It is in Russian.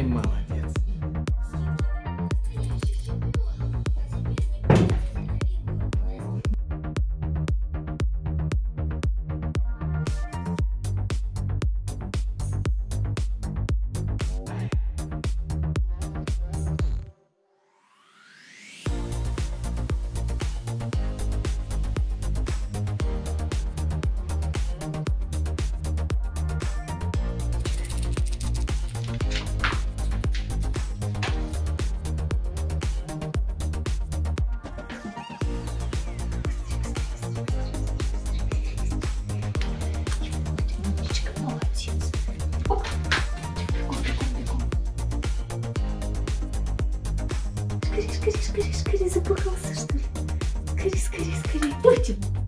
Ay. скорее, скорее, скорее, скорее, запыхался, что ли? Скорее, скорее, скорее. Пойдем.